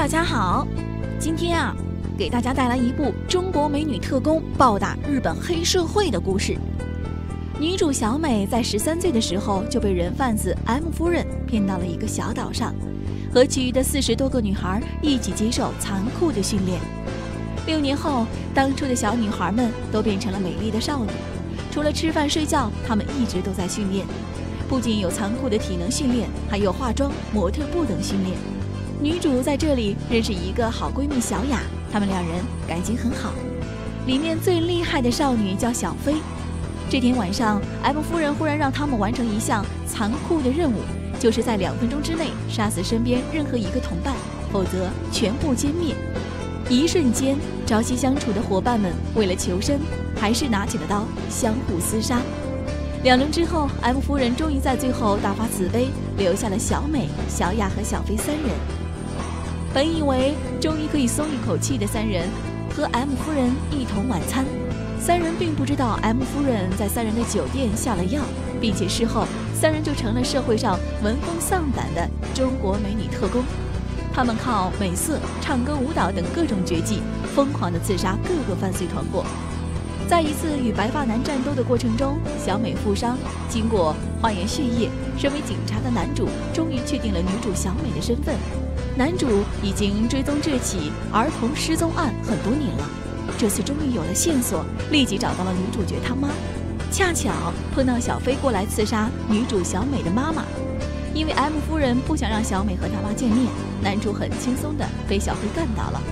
大家好，今天啊，给大家带来一部中国美女特工暴打日本黑社会的故事。女主小美在十三岁的时候就被人贩子 M 夫人骗到了一个小岛上，和其余的四十多个女孩一起接受残酷的训练。六年后，当初的小女孩们都变成了美丽的少女。除了吃饭睡觉，她们一直都在训练，不仅有残酷的体能训练，还有化妆、模特步等训练。女主在这里认识一个好闺蜜小雅，她们两人感情很好。里面最厉害的少女叫小飞。这天晚上，M 夫人忽然让他们完成一项残酷的任务，就是在两分钟之内杀死身边任何一个同伴，否则全部歼灭。一瞬间，朝夕相处的伙伴们为了求生，还是拿起了刀，相互厮杀。两轮之后，M 夫人终于在最后大发慈悲，留下了小美、小雅和小飞三人。本以为终于可以松一口气的三人，和 M 夫人一同晚餐。三人并不知道 M 夫人在三人的酒店下了药，并且事后三人就成了社会上闻风丧胆的中国美女特工。他们靠美色、唱歌、舞蹈等各种绝技，疯狂地刺杀各个犯罪团伙。在一次与白发男战斗的过程中，小美负伤，经过化验血液，身为警察的男主终于确定了女主小美的身份。男主已经追踪这起儿童失踪案很多年了，这次终于有了线索，立即找到了女主角他妈。恰巧碰到小飞过来刺杀女主小美的妈妈，因为 M 夫人不想让小美和他妈见面，男主很轻松的被小飞干倒了。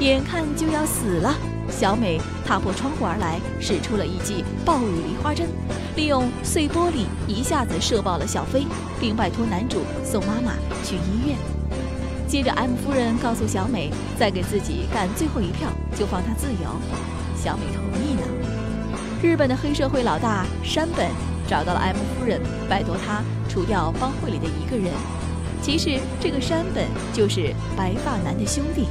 眼看就要死了，小美踏破窗户而来，使出了一记暴雨梨花针，利用碎玻璃一下子射爆了小飞，并拜托男主送妈妈去医院。接着，M 夫人告诉小美，再给自己干最后一票，就放她自由。小美同意了。日本的黑社会老大山本找到了 M 夫人，拜托他除掉帮会里的一个人。其实，这个山本就是白发男的兄弟。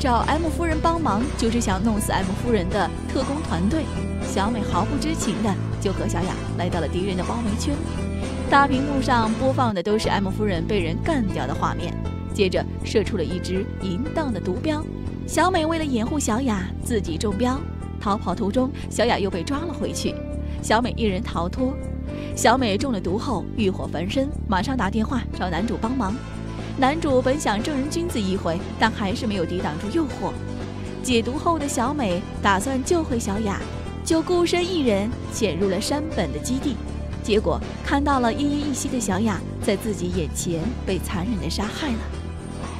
找 M 夫人帮忙，就是想弄死 M 夫人的特工团队。小美毫不知情的就和小雅来到了敌人的包围圈。大屏幕上播放的都是 M 夫人被人干掉的画面。接着射出了一支淫荡的毒镖，小美为了掩护小雅，自己中标。逃跑途中，小雅又被抓了回去，小美一人逃脱。小美中了毒后欲火焚身，马上打电话找男主帮忙。男主本想正人君子一回，但还是没有抵挡住诱惑。解毒后的小美打算救回小雅，就孤身一人潜入了山本的基地。结果看到了奄奄一息的小雅在自己眼前被残忍的杀害了，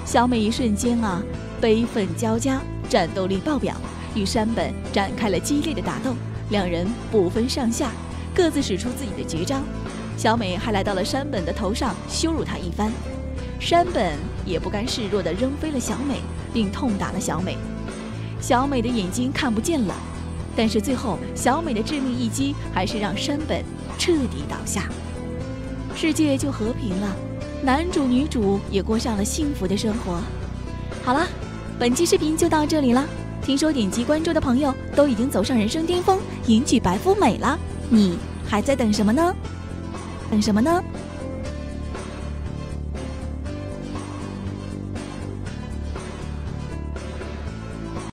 小美一瞬间啊悲愤交加，战斗力爆表，与山本展开了激烈的打斗，两人不分上下，各自使出自己的绝招。小美还来到了山本的头上羞辱他一番，山本也不甘示弱地扔飞了小美，并痛打了小美。小美的眼睛看不见了，但是最后小美的致命一击还是让山本。彻底倒下，世界就和平了，男主女主也过上了幸福的生活。好了，本期视频就到这里了。听说点击关注的朋友都已经走上人生巅峰，迎娶白富美了，你还在等什么呢？等什么呢？